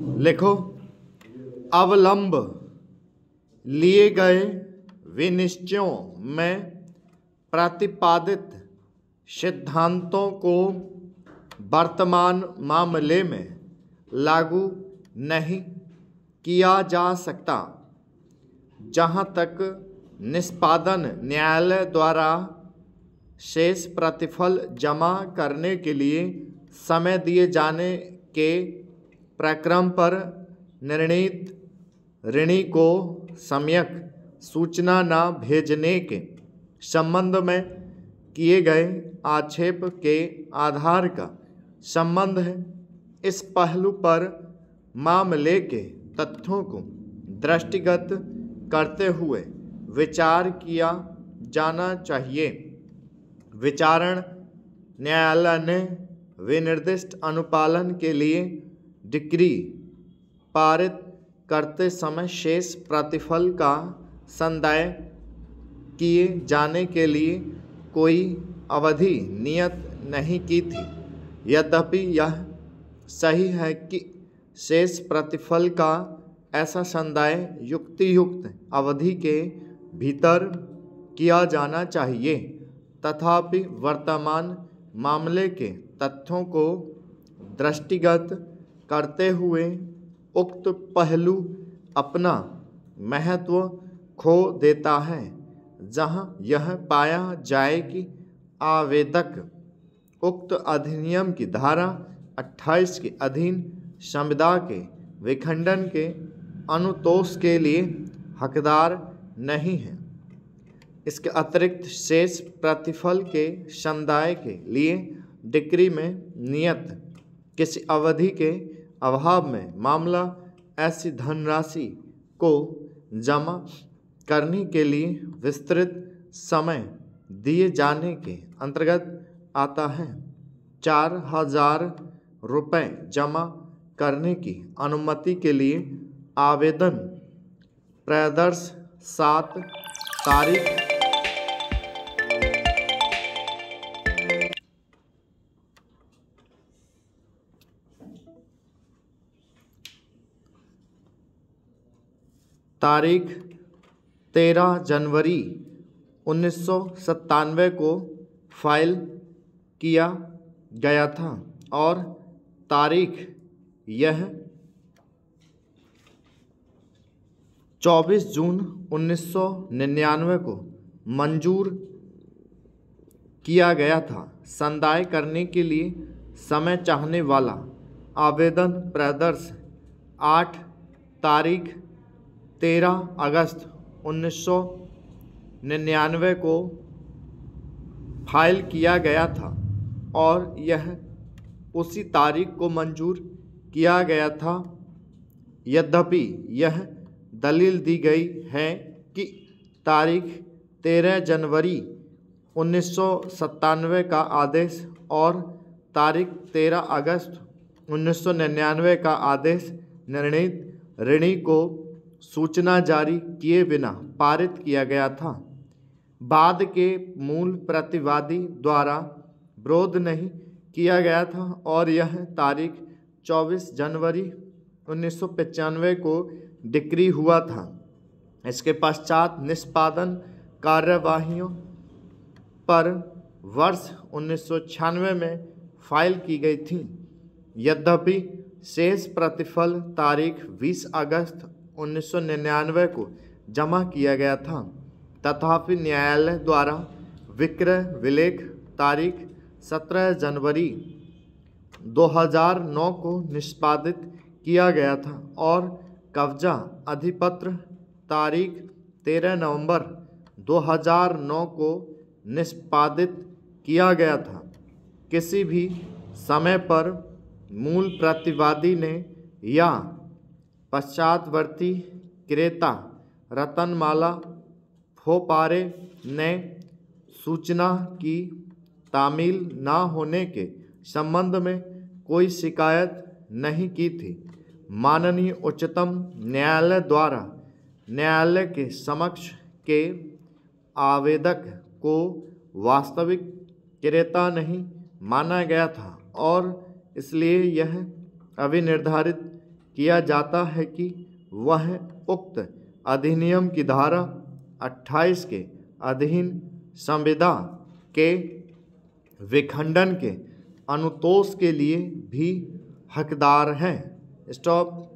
लिखो, अवलंब लिए गए विनिश्चयों में प्रतिपादित सिद्धांतों को वर्तमान मामले में लागू नहीं किया जा सकता, जहाँ तक निष्पादन न्यायालय द्वारा शेष प्रतिफल जमा करने के लिए समय दिए जाने के प्रक्रम पर निर्णीत ऋणी को सम्यक सूचना न भेजने के संबंध में किए गए आक्षेप के आधार का संबंध है। इस पहलू पर मामले के तथ्यों को दृष्टिगत करते हुए विचार किया जाना चाहिए। विचारण न्यायालय ने विनिर्दिष्ट अनुपालन के लिए डिक्री पारित करते समय शेष प्रतिफल का संदाय किए जाने के लिए कोई अवधि नियत नहीं की थी। यद्यपि यह सही है कि शेष प्रतिफल का ऐसा संदाय युक्ति युक्त अवधि के भीतर किया जाना चाहिए, तथापि वर्तमान मामले के तथ्यों को दृष्टिगत करते हुए उक्त पहलू अपना महत्व खो देता है, जहाँ यह पाया जाए कि आवेदक उक्त अधिनियम की धारा 28 के अधीन संविदा के विखंडन के अनुतोष के लिए हकदार नहीं है। इसके अतिरिक्त शेष प्रतिफल के संदाय के लिए डिक्री में नियत किसी अवधि के अभाव में मामला ऐसी धनराशि को जमा करने के लिए विस्तृत समय दिए जाने के अंतर्गत आता है। चार हज़ार रुपये जमा करने की अनुमति के लिए आवेदन। प्रदर्श सात तारीख तारीख तेरह जनवरी उन्नीस सौ सत्तानवे को फ़ाइल किया गया था और तारीख यह चौबीस जून उन्नीस सौ निन्यानवे को मंजूर किया गया था। संदाय करने के लिए समय चाहने वाला आवेदन प्रदर्श आठ तारीख तेरह अगस्त उन्नीस सौ निन्यानवे को फ़ाइल किया गया था और यह उसी तारीख को मंजूर किया गया था। यद्यपि यह दलील दी गई है कि तारीख तेरह जनवरी उन्नीस सौ सत्तानवे का आदेश और तारीख तेरह अगस्त उन्नीस सौ निन्यानवे का आदेश निर्णित ऋणी को सूचना जारी किए बिना पारित किया गया था। बाद के मूल प्रतिवादी द्वारा विरोध नहीं किया गया था और यह तारीख 24 जनवरी उन्नीस सौ पंचानवे को डिक्री हुआ था। इसके पश्चात निष्पादन कार्यवाहियों पर वर्ष उन्नीस सौ छियानवे में फ़ाइल की गई थी। यद्यपि शेष प्रतिफल तारीख 20 अगस्त 1999 को जमा किया गया था। तथापि न्यायालय द्वारा विक्रय विलेख तारीख 17 जनवरी 2009 को निष्पादित किया गया था और कब्जा अधिपत्र तारीख 13 नवंबर 2009 को निष्पादित किया गया था। किसी भी समय पर मूल प्रतिवादी ने या पश्चातवर्ती क्रेता, रतनमाला, फोपारे ने सूचना की तामील न होने के संबंध में कोई शिकायत नहीं की थी। माननीय उच्चतम न्यायालय द्वारा न्यायालय के समक्ष के आवेदक को वास्तविक क्रेता नहीं माना गया था और इसलिए यह अभी निर्धारित किया जाता है कि वह उक्त अधिनियम की धारा 28 के अधीन संविदा के विखंडन के अनुतोष के लिए भी हकदार हैं। स्टॉप